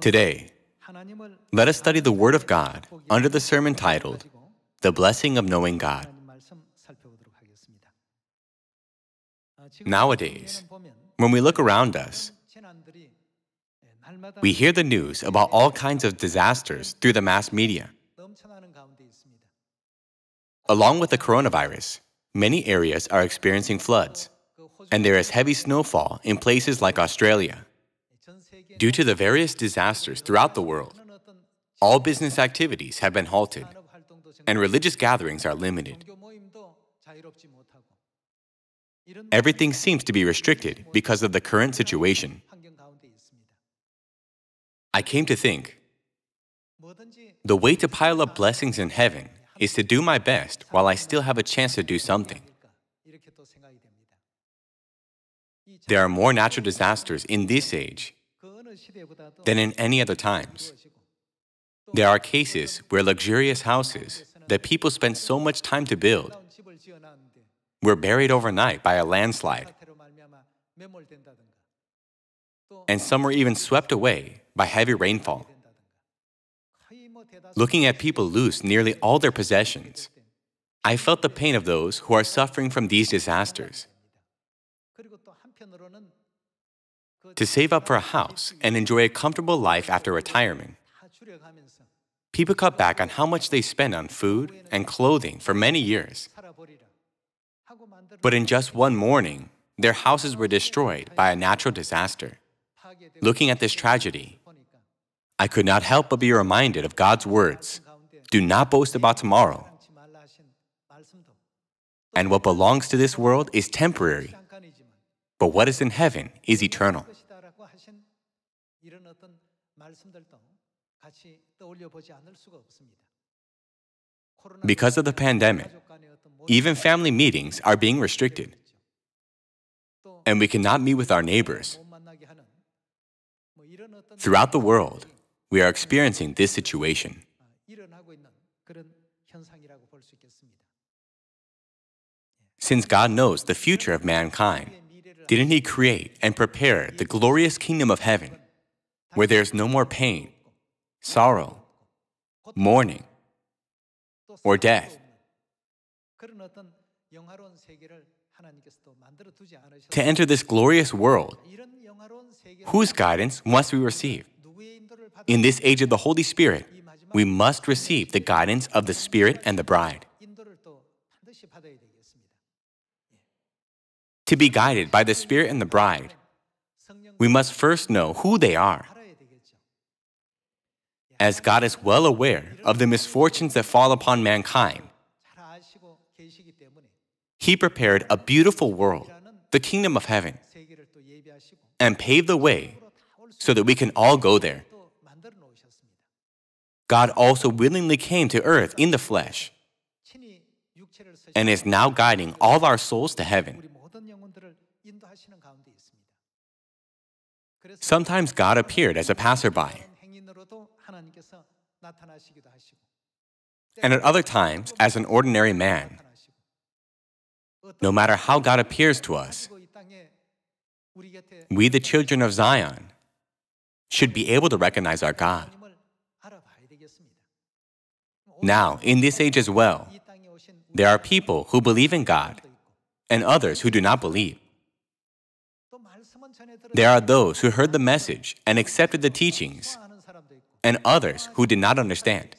Today, let us study the Word of God under the sermon titled, The Blessing of Knowing God. Nowadays, when we look around us, we hear the news about all kinds of disasters through the mass media. Along with the coronavirus, many areas are experiencing floods, and there is heavy snowfall in places like Australia. Due to the various disasters throughout the world, all business activities have been halted, and religious gatherings are limited. Everything seems to be restricted because of the current situation. I came to think the way to pile up blessings in heaven is to do my best while I still have a chance to do something. There are more natural disasters in this age than in any other times. There are cases where luxurious houses that people spent so much time to build were buried overnight by a landslide, and some were even swept away by heavy rainfall. Looking at people lose nearly all their possessions, I felt the pain of those who are suffering from these disasters. To save up for a house and enjoy a comfortable life after retirement, people cut back on how much they spend on food and clothing for many years. But in just one morning, their houses were destroyed by a natural disaster. Looking at this tragedy, I could not help but be reminded of God's words Do not boast about tomorrow. And what belongs to this world is temporary, but what is in heaven is eternal. Because of the pandemic, even family meetings are being restricted. And we cannot meet with our neighbors. Throughout the world, we are experiencing this situation. Since God knows the future of mankind, didn't He create and prepare the glorious kingdom of heaven where there is no more pain, sorrow, mourning, or death? To enter this glorious world, whose guidance must we receive? In this age of the Holy Spirit, we must receive the guidance of the Spirit and the bride. To be guided by the Spirit and the bride, we must first know who they are. As God is well aware of the misfortunes that fall upon mankind, He prepared a beautiful world, the kingdom of heaven, and paved the way so that we can all go there. God also willingly came to earth in the flesh and is now guiding all our souls to heaven. Sometimes God appeared as a passerby, and at other times as an ordinary man. No matter how God appears to us, we, the children of Zion, should be able to recognize our God. Now, in this age as well, there are people who believe in God and others who do not believe. There are those who heard the message and accepted the teachings, and others who did not understand.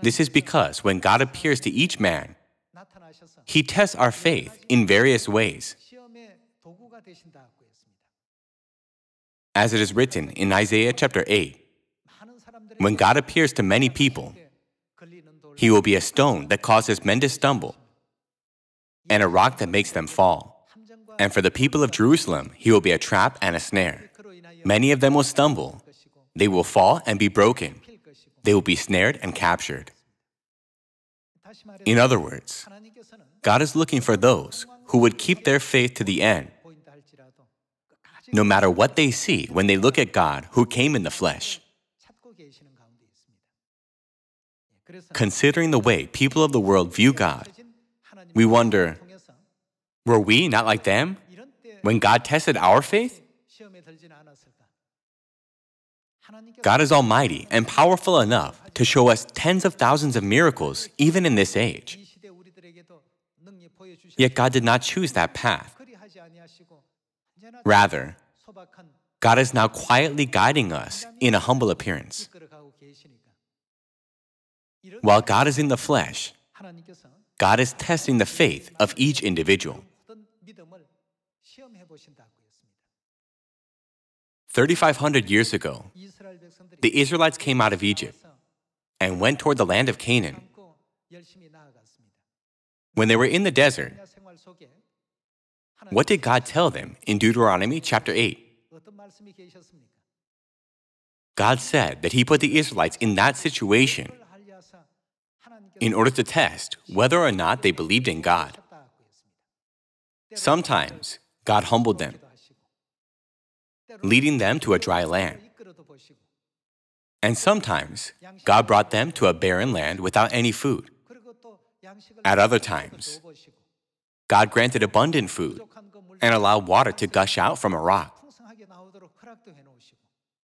This is because when God appears to each man, He tests our faith in various ways. As it is written in Isaiah chapter 8, when God appears to many people, He will be a stone that causes men to stumble and a rock that makes them fall. And for the people of Jerusalem, he will be a trap and a snare. Many of them will stumble. They will fall and be broken. They will be snared and captured. In other words, God is looking for those who would keep their faith to the end, no matter what they see when they look at God who came in the flesh. Considering the way people of the world view God, we wonder were we not like them when God tested our faith? God is almighty and powerful enough to show us tens of thousands of miracles even in this age. Yet God did not choose that path. Rather, God is now quietly guiding us in a humble appearance. While God is in the flesh, God is testing the faith of each individual. 3,500 years ago, the Israelites came out of Egypt and went toward the land of Canaan. When they were in the desert, what did God tell them in Deuteronomy chapter 8? God said that He put the Israelites in that situation in order to test whether or not they believed in God. Sometimes God humbled them leading them to a dry land. And sometimes, God brought them to a barren land without any food. At other times, God granted abundant food and allowed water to gush out from a rock.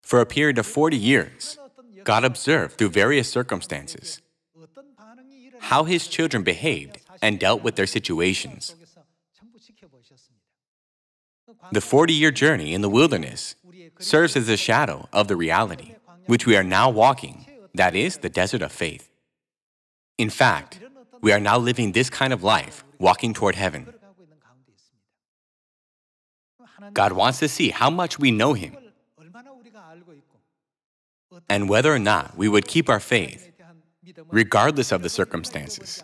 For a period of 40 years, God observed through various circumstances how his children behaved and dealt with their situations. The 40 year journey in the wilderness serves as a shadow of the reality which we are now walking, that is, the desert of faith. In fact, we are now living this kind of life, walking toward heaven. God wants to see how much we know Him and whether or not we would keep our faith, regardless of the circumstances.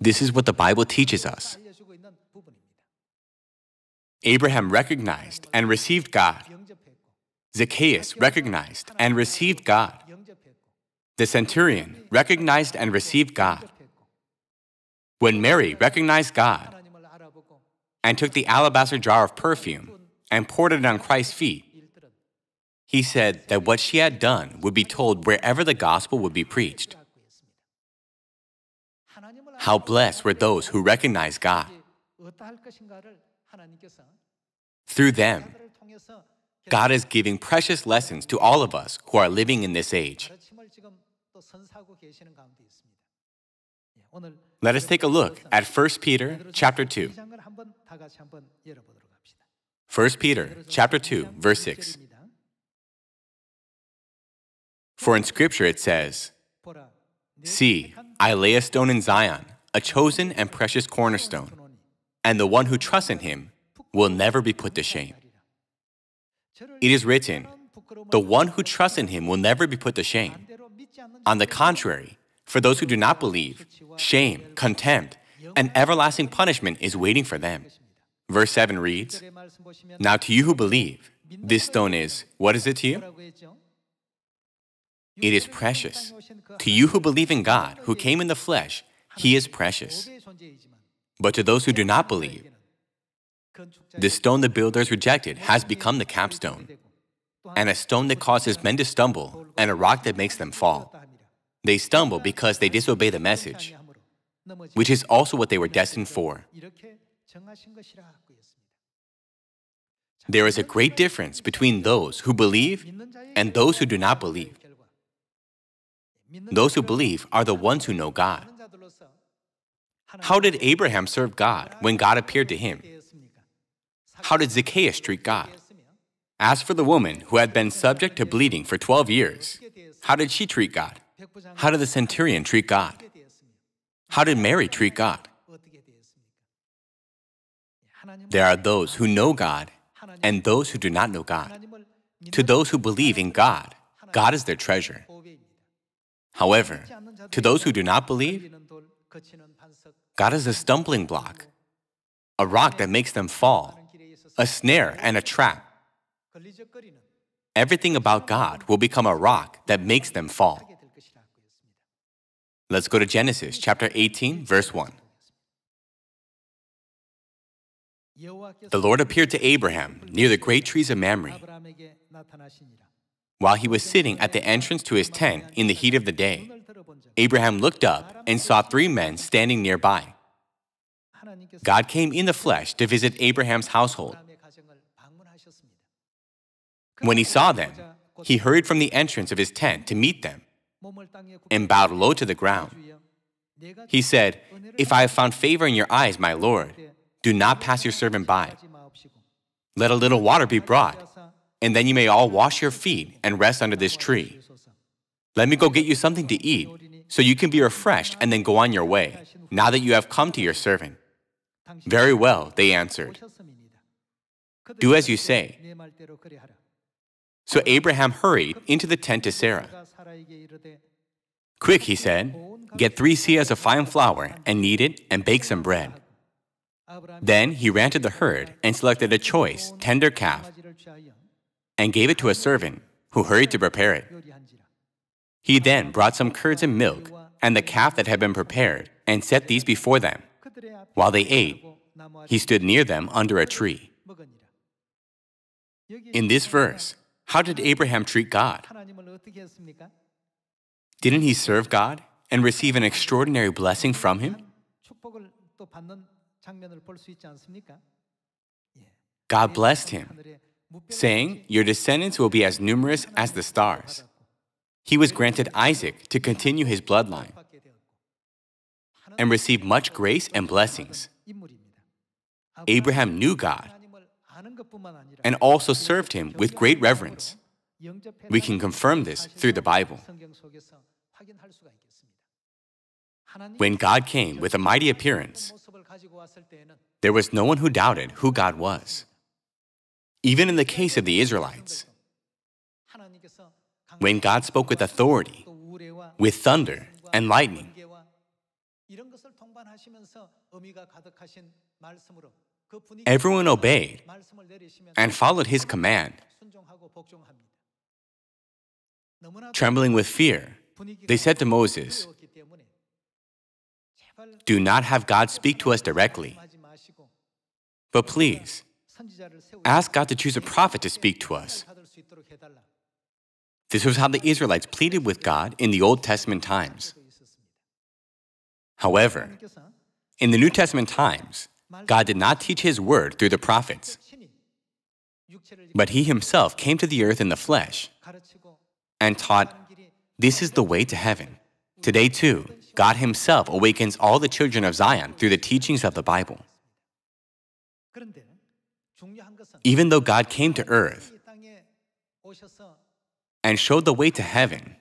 This is what the Bible teaches us. Abraham recognized and received God. Zacchaeus recognized and received God. The centurion recognized and received God. When Mary recognized God and took the alabaster jar of perfume and poured it on Christ's feet, he said that what she had done would be told wherever the gospel would be preached. How blessed were those who recognized God. Through them, God is giving precious lessons to all of us who are living in this age. Let us take a look at 1 Peter chapter 2. 1 Peter chapter 2 verse 6. For in scripture it says, See, I lay a stone in Zion, a chosen and precious cornerstone, and the one who trusts in him will never be put to shame. It is written, The one who trusts in him will never be put to shame. On the contrary, for those who do not believe, shame, contempt, and everlasting punishment is waiting for them. Verse 7 reads, Now to you who believe, this stone is, what is it to you? It is precious. To you who believe in God, who came in the flesh, he is precious. But to those who do not believe, the stone the builders rejected has become the capstone, and a stone that causes men to stumble, and a rock that makes them fall. They stumble because they disobey the message, which is also what they were destined for. There is a great difference between those who believe and those who do not believe. Those who believe are the ones who know God. How did Abraham serve God when God appeared to him? How did Zacchaeus treat God? As for the woman who had been subject to bleeding for 12 years, how did she treat God? How did the centurion treat God? How did Mary treat God? There are those who know God and those who do not know God. To those who believe in God, God is their treasure. However, to those who do not believe, God is a stumbling block, a rock that makes them fall a snare and a trap. Everything about God will become a rock that makes them fall. Let's go to Genesis chapter 18, verse 1. The Lord appeared to Abraham near the great trees of Mamre while he was sitting at the entrance to his tent in the heat of the day. Abraham looked up and saw three men standing nearby. God came in the flesh to visit Abraham's household. When he saw them, he hurried from the entrance of his tent to meet them and bowed low to the ground. He said, If I have found favor in your eyes, my Lord, do not pass your servant by. Let a little water be brought, and then you may all wash your feet and rest under this tree. Let me go get you something to eat, so you can be refreshed and then go on your way, now that you have come to your servant. Very well, they answered. Do as you say. So Abraham hurried into the tent to Sarah. Quick, he said, get three seahs of fine flour and knead it and bake some bread. Then he ran to the herd and selected a choice, tender calf and gave it to a servant who hurried to prepare it. He then brought some curds and milk and the calf that had been prepared and set these before them. While they ate, he stood near them under a tree. In this verse, how did Abraham treat God? Didn't he serve God and receive an extraordinary blessing from him? God blessed him, saying, Your descendants will be as numerous as the stars. He was granted Isaac to continue his bloodline and receive much grace and blessings. Abraham knew God and also served him with great reverence. We can confirm this through the Bible. When God came with a mighty appearance, there was no one who doubted who God was. Even in the case of the Israelites, when God spoke with authority, with thunder and lightning, Everyone obeyed and followed his command. Trembling with fear, they said to Moses, Do not have God speak to us directly, but please ask God to choose a prophet to speak to us. This was how the Israelites pleaded with God in the Old Testament times. However, in the New Testament times, God did not teach His word through the prophets, but He Himself came to the earth in the flesh and taught, This is the way to heaven. Today, too, God Himself awakens all the children of Zion through the teachings of the Bible. Even though God came to earth and showed the way to heaven,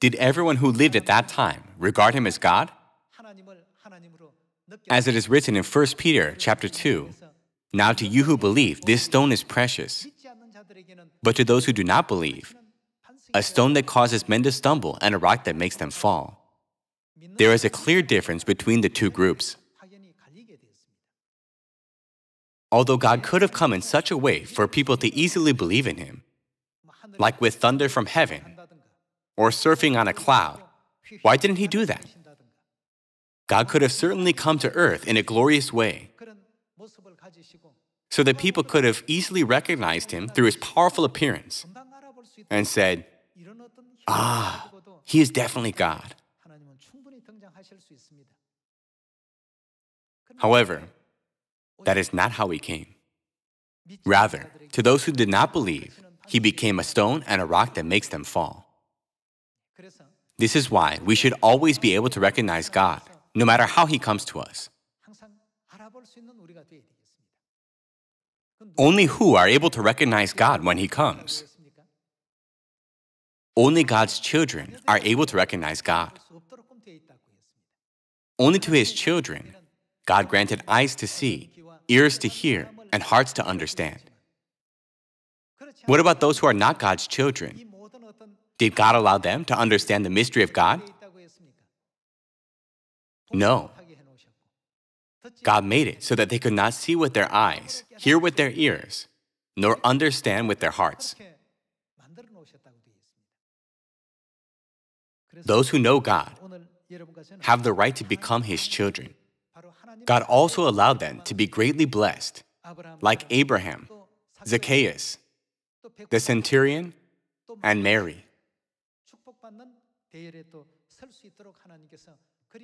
did everyone who lived at that time regard him as God? As it is written in 1 Peter chapter 2, Now to you who believe, this stone is precious. But to those who do not believe, a stone that causes men to stumble and a rock that makes them fall. There is a clear difference between the two groups. Although God could have come in such a way for people to easily believe in Him, like with thunder from heaven or surfing on a cloud, why didn't He do that? God could have certainly come to earth in a glorious way. So that people could have easily recognized him through his powerful appearance and said, Ah, he is definitely God. However, that is not how he came. Rather, to those who did not believe, he became a stone and a rock that makes them fall. This is why we should always be able to recognize God no matter how He comes to us. Only who are able to recognize God when He comes? Only God's children are able to recognize God. Only to His children, God granted eyes to see, ears to hear, and hearts to understand. What about those who are not God's children? Did God allow them to understand the mystery of God no. God made it so that they could not see with their eyes, hear with their ears, nor understand with their hearts. Those who know God have the right to become His children. God also allowed them to be greatly blessed, like Abraham, Zacchaeus, the centurion, and Mary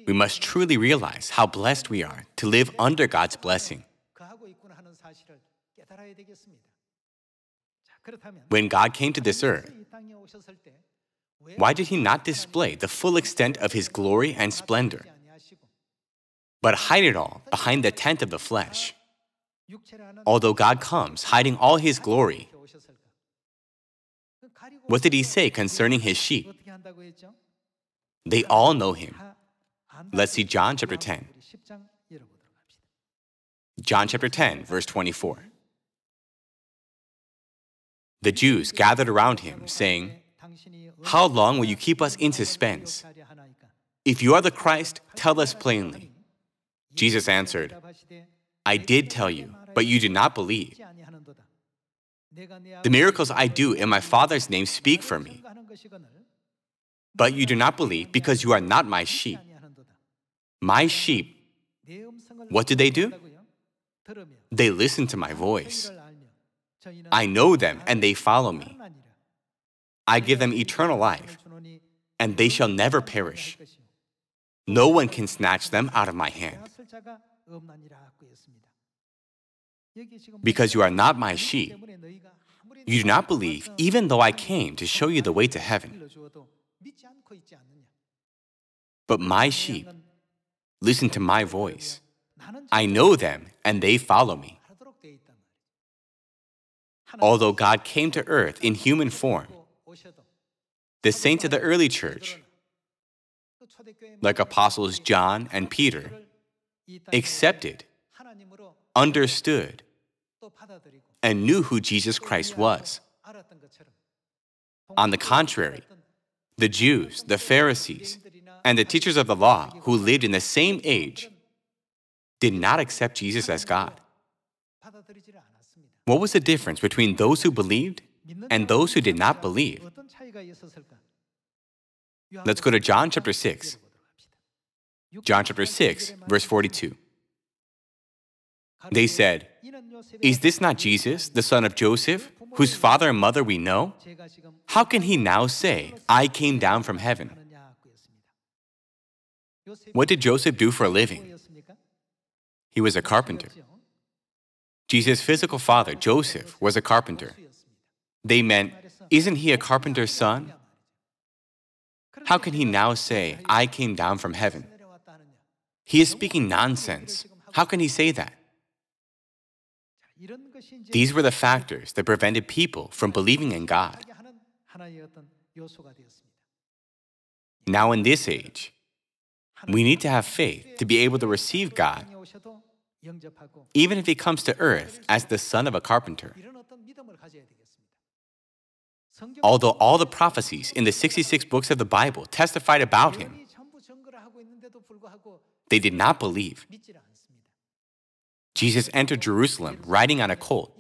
we must truly realize how blessed we are to live under God's blessing. When God came to this earth, why did he not display the full extent of his glory and splendor, but hide it all behind the tent of the flesh? Although God comes hiding all his glory, what did he say concerning his sheep? They all know him. Let's see John chapter 10. John chapter 10, verse 24. The Jews gathered around him, saying, How long will you keep us in suspense? If you are the Christ, tell us plainly. Jesus answered, I did tell you, but you do not believe. The miracles I do in my Father's name speak for me. But you do not believe because you are not my sheep. My sheep, what do they do? They listen to my voice. I know them and they follow me. I give them eternal life, and they shall never perish. No one can snatch them out of my hand. Because you are not my sheep, you do not believe, even though I came to show you the way to heaven. But my sheep listen to my voice. I know them and they follow me. Although God came to earth in human form, the saints of the early church, like apostles John and Peter, accepted, understood, and knew who Jesus Christ was. On the contrary, the Jews, the Pharisees, and the teachers of the law who lived in the same age did not accept Jesus as God. What was the difference between those who believed and those who did not believe? Let's go to John chapter 6. John chapter 6, verse 42. They said, Is this not Jesus, the son of Joseph, whose father and mother we know? How can he now say, I came down from heaven? What did Joseph do for a living? He was a carpenter. Jesus' physical father, Joseph, was a carpenter. They meant, Isn't he a carpenter's son? How can he now say, I came down from heaven? He is speaking nonsense. How can he say that? These were the factors that prevented people from believing in God. Now, in this age, we need to have faith to be able to receive God, even if He comes to earth as the son of a carpenter. Although all the prophecies in the 66 books of the Bible testified about Him, they did not believe. Jesus entered Jerusalem riding on a colt.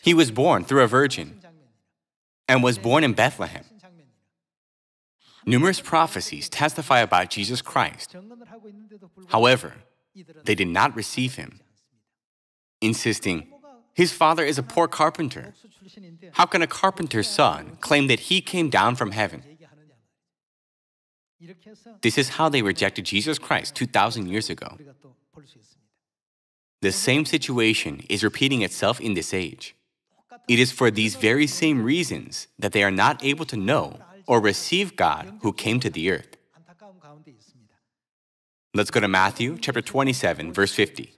He was born through a virgin and was born in Bethlehem. Numerous prophecies testify about Jesus Christ. However, they did not receive him, insisting, His father is a poor carpenter. How can a carpenter's son claim that he came down from heaven? This is how they rejected Jesus Christ 2,000 years ago. The same situation is repeating itself in this age. It is for these very same reasons that they are not able to know or receive God who came to the earth. Let's go to Matthew chapter 27, verse 50.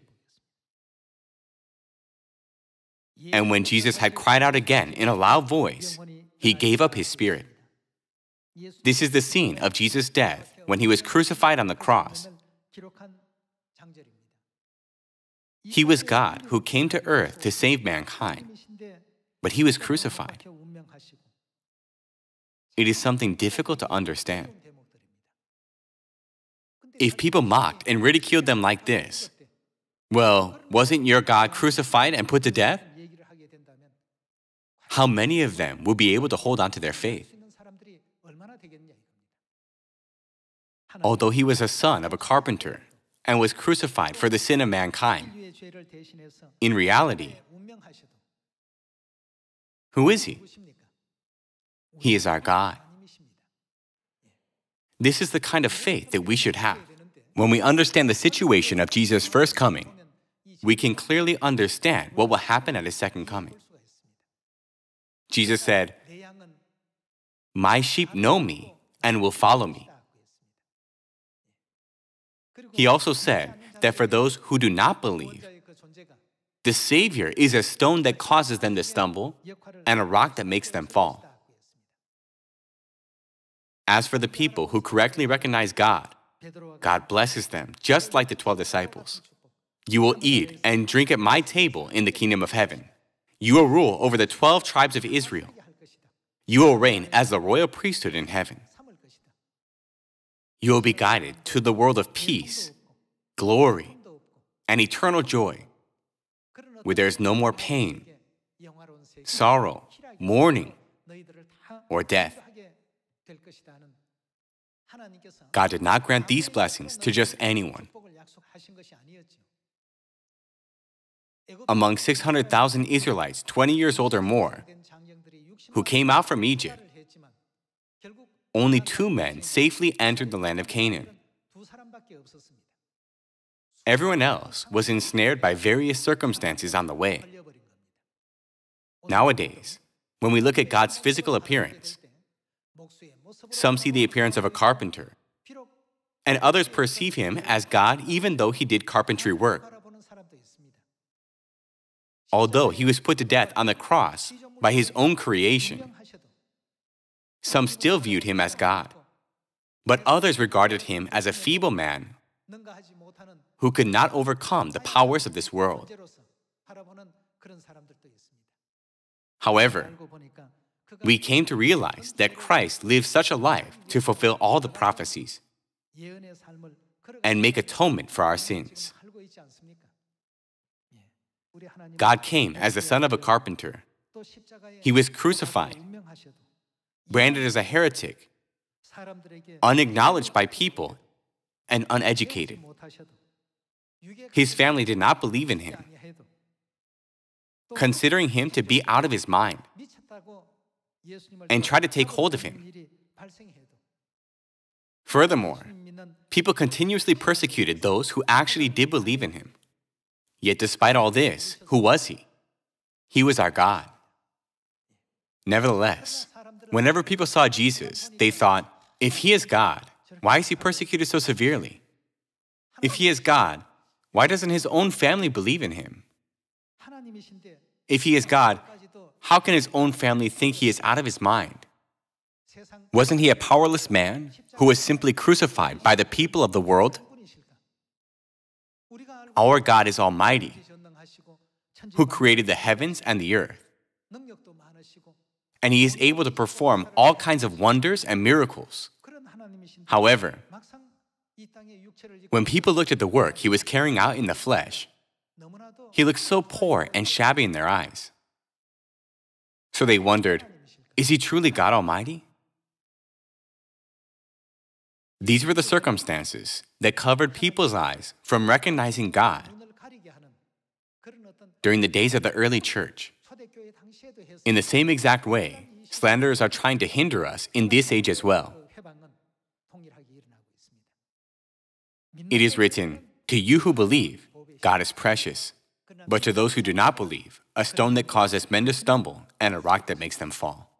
And when Jesus had cried out again in a loud voice, he gave up his spirit. This is the scene of Jesus' death when he was crucified on the cross. He was God who came to earth to save mankind, but he was crucified. It is something difficult to understand. If people mocked and ridiculed them like this, well, wasn't your God crucified and put to death? How many of them will be able to hold on to their faith? Although he was a son of a carpenter and was crucified for the sin of mankind, in reality, who is he? He is our God. This is the kind of faith that we should have. When we understand the situation of Jesus' first coming, we can clearly understand what will happen at his second coming. Jesus said, My sheep know me and will follow me. He also said that for those who do not believe, the Savior is a stone that causes them to stumble and a rock that makes them fall. As for the people who correctly recognize God, God blesses them, just like the 12 disciples. You will eat and drink at my table in the kingdom of heaven. You will rule over the 12 tribes of Israel. You will reign as the royal priesthood in heaven. You will be guided to the world of peace, glory, and eternal joy, where there is no more pain, sorrow, mourning, or death. God did not grant these blessings to just anyone. Among 600,000 Israelites 20 years old or more who came out from Egypt, only two men safely entered the land of Canaan. Everyone else was ensnared by various circumstances on the way. Nowadays, when we look at God's physical appearance, some see the appearance of a carpenter, and others perceive him as God even though he did carpentry work. Although he was put to death on the cross by his own creation, some still viewed him as God, but others regarded him as a feeble man who could not overcome the powers of this world. However, we came to realize that Christ lived such a life to fulfill all the prophecies and make atonement for our sins. God came as the son of a carpenter. He was crucified, branded as a heretic, unacknowledged by people, and uneducated. His family did not believe in him, considering him to be out of his mind and try to take hold of him. Furthermore, people continuously persecuted those who actually did believe in him. Yet, despite all this, who was he? He was our God. Nevertheless, whenever people saw Jesus, they thought, if he is God, why is he persecuted so severely? If he is God, why doesn't his own family believe in him? If he is God, how can his own family think he is out of his mind? Wasn't he a powerless man who was simply crucified by the people of the world? Our God is Almighty, who created the heavens and the earth. And he is able to perform all kinds of wonders and miracles. However, when people looked at the work he was carrying out in the flesh, he looked so poor and shabby in their eyes. So they wondered, Is he truly God Almighty? These were the circumstances that covered people's eyes from recognizing God during the days of the early church. In the same exact way, slanderers are trying to hinder us in this age as well. It is written, To you who believe, God is precious. But to those who do not believe, a stone that causes men to stumble and a rock that makes them fall.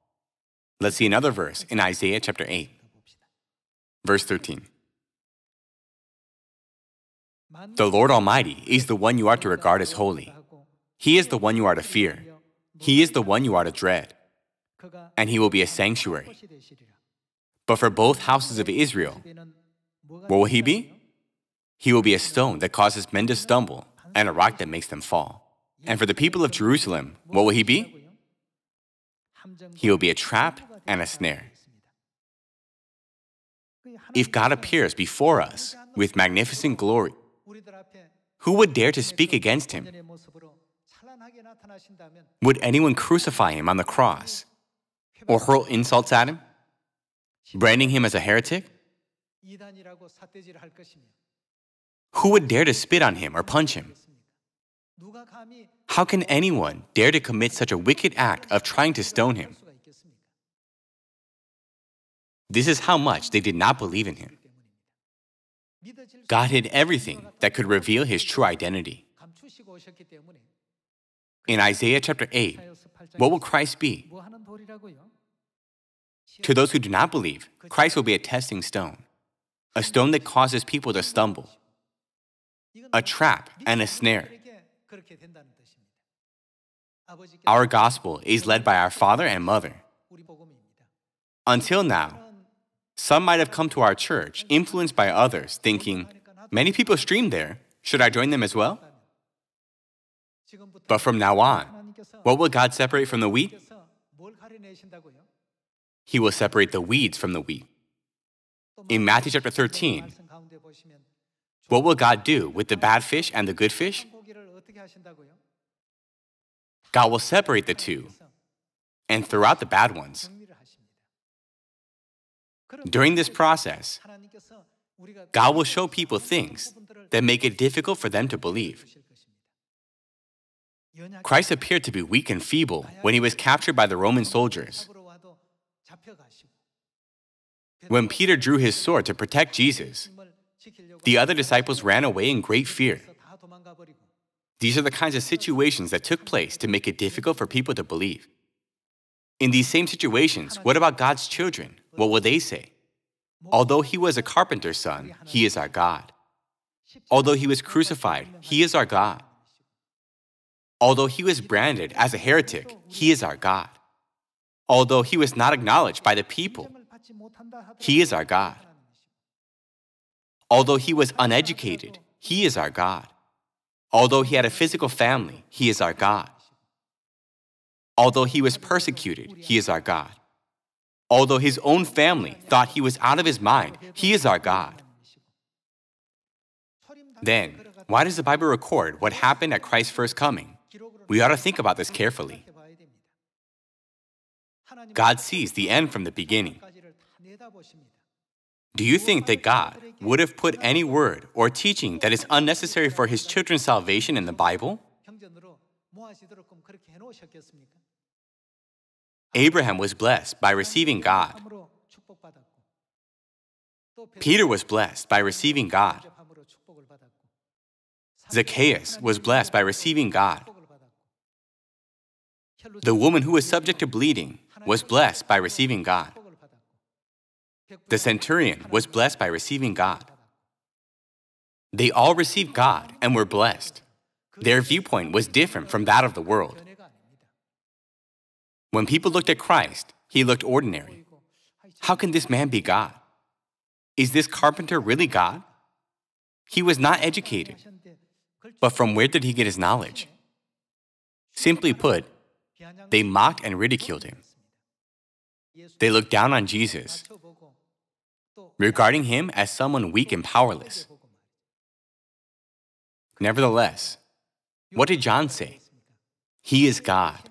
Let's see another verse in Isaiah chapter 8, verse 13. The Lord Almighty is the one you are to regard as holy. He is the one you are to fear. He is the one you are to dread. And he will be a sanctuary. But for both houses of Israel, what will he be? He will be a stone that causes men to stumble and a rock that makes them fall. And for the people of Jerusalem, what will he be? He will be a trap and a snare. If God appears before us with magnificent glory, who would dare to speak against him? Would anyone crucify him on the cross or hurl insults at him, branding him as a heretic? Who would dare to spit on him or punch him? How can anyone dare to commit such a wicked act of trying to stone him? This is how much they did not believe in him. God hid everything that could reveal his true identity. In Isaiah chapter 8, what will Christ be? To those who do not believe, Christ will be a testing stone, a stone that causes people to stumble a trap, and a snare. Our gospel is led by our father and mother. Until now, some might have come to our church influenced by others, thinking, many people stream there, should I join them as well? But from now on, what will God separate from the wheat? He will separate the weeds from the wheat. In Matthew chapter 13, what will God do with the bad fish and the good fish? God will separate the two and throw out the bad ones. During this process, God will show people things that make it difficult for them to believe. Christ appeared to be weak and feeble when he was captured by the Roman soldiers. When Peter drew his sword to protect Jesus, the other disciples ran away in great fear. These are the kinds of situations that took place to make it difficult for people to believe. In these same situations, what about God's children? What will they say? Although he was a carpenter's son, he is our God. Although he was crucified, he is our God. Although he was branded as a heretic, he is our God. Although he was not acknowledged by the people, he is our God. Although he was uneducated, he is our God. Although he had a physical family, he is our God. Although he was persecuted, he is our God. Although his own family thought he was out of his mind, he is our God. Then, why does the Bible record what happened at Christ's first coming? We ought to think about this carefully. God sees the end from the beginning. Do you think that God would have put any word or teaching that is unnecessary for his children's salvation in the Bible? Abraham was blessed by receiving God. Peter was blessed by receiving God. Zacchaeus was blessed by receiving God. The woman who was subject to bleeding was blessed by receiving God. The centurion was blessed by receiving God. They all received God and were blessed. Their viewpoint was different from that of the world. When people looked at Christ, he looked ordinary. How can this man be God? Is this carpenter really God? He was not educated. But from where did he get his knowledge? Simply put, they mocked and ridiculed him. They looked down on Jesus, regarding him as someone weak and powerless. Nevertheless, what did John say? He is God,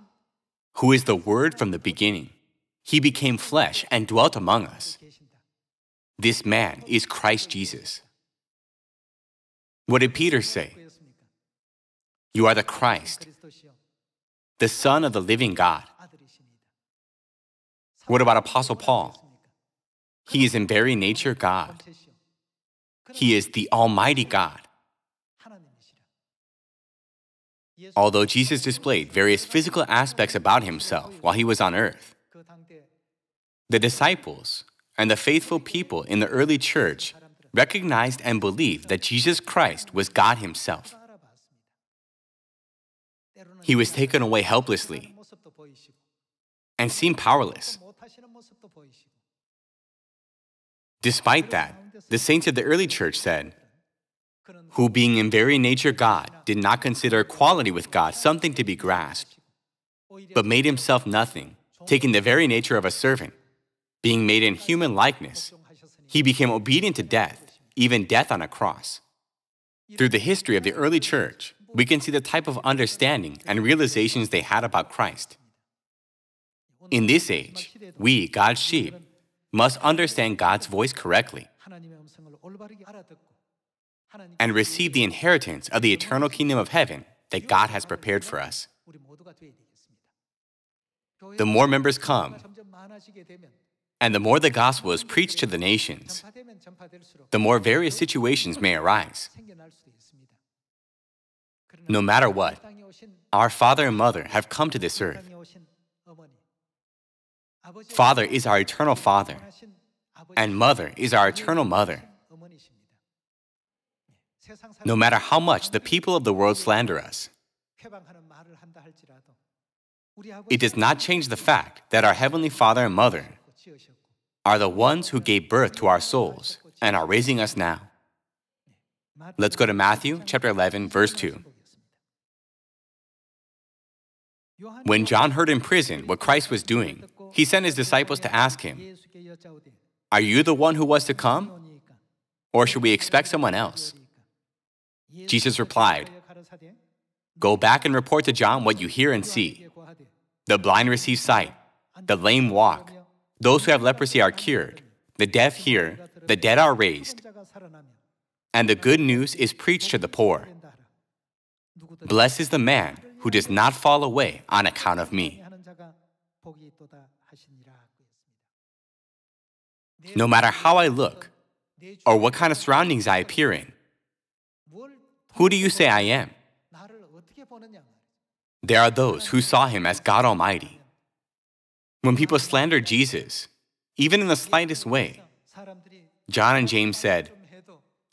who is the Word from the beginning. He became flesh and dwelt among us. This man is Christ Jesus. What did Peter say? You are the Christ, the Son of the living God. What about Apostle Paul? He is in very nature God. He is the Almighty God. Although Jesus displayed various physical aspects about himself while he was on earth, the disciples and the faithful people in the early church recognized and believed that Jesus Christ was God himself. He was taken away helplessly and seemed powerless. Despite that, the saints of the early church said, Who being in very nature God, did not consider equality with God something to be grasped, but made himself nothing, taking the very nature of a servant, being made in human likeness. He became obedient to death, even death on a cross. Through the history of the early church, we can see the type of understanding and realizations they had about Christ. In this age, we, God's sheep, must understand God's voice correctly and receive the inheritance of the eternal kingdom of heaven that God has prepared for us. The more members come, and the more the gospel is preached to the nations, the more various situations may arise. No matter what, our father and mother have come to this earth Father is our eternal Father, and Mother is our eternal Mother. No matter how much the people of the world slander us, it does not change the fact that our Heavenly Father and Mother are the ones who gave birth to our souls and are raising us now. Let's go to Matthew chapter 11, verse 2. When John heard in prison what Christ was doing, he sent his disciples to ask him, Are you the one who was to come? Or should we expect someone else? Jesus replied, Go back and report to John what you hear and see. The blind receive sight, the lame walk, those who have leprosy are cured, the deaf hear, the dead are raised, and the good news is preached to the poor. Blessed is the man who does not fall away on account of me. no matter how I look or what kind of surroundings I appear in. Who do you say I am? There are those who saw him as God Almighty. When people slandered Jesus, even in the slightest way, John and James said,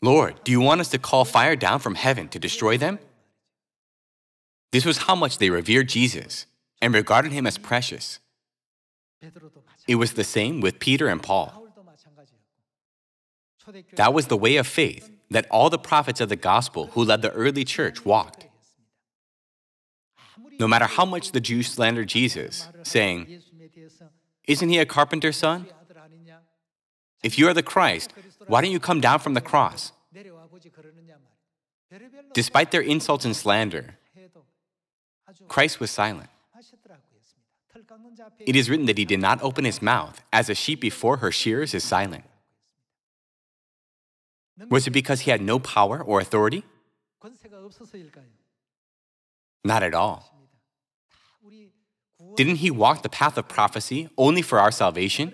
Lord, do you want us to call fire down from heaven to destroy them? This was how much they revered Jesus and regarded him as precious. It was the same with Peter and Paul. That was the way of faith that all the prophets of the gospel who led the early church walked. No matter how much the Jews slandered Jesus, saying, Isn't he a carpenter's son? If you are the Christ, why don't you come down from the cross? Despite their insults and slander, Christ was silent. It is written that he did not open his mouth, as a sheep before her shears is silent. Was it because he had no power or authority? Not at all. Didn't he walk the path of prophecy only for our salvation?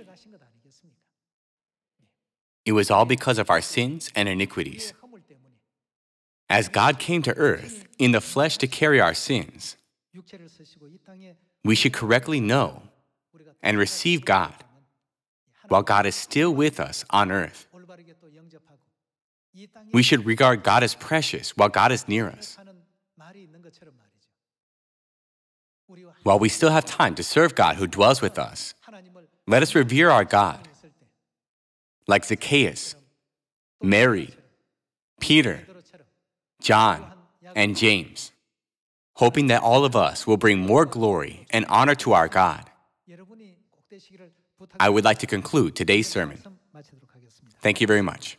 It was all because of our sins and iniquities. As God came to earth in the flesh to carry our sins, we should correctly know and receive God while God is still with us on earth. We should regard God as precious while God is near us. While we still have time to serve God who dwells with us, let us revere our God. Like Zacchaeus, Mary, Peter, John, and James, hoping that all of us will bring more glory and honor to our God. I would like to conclude today's sermon. Thank you very much.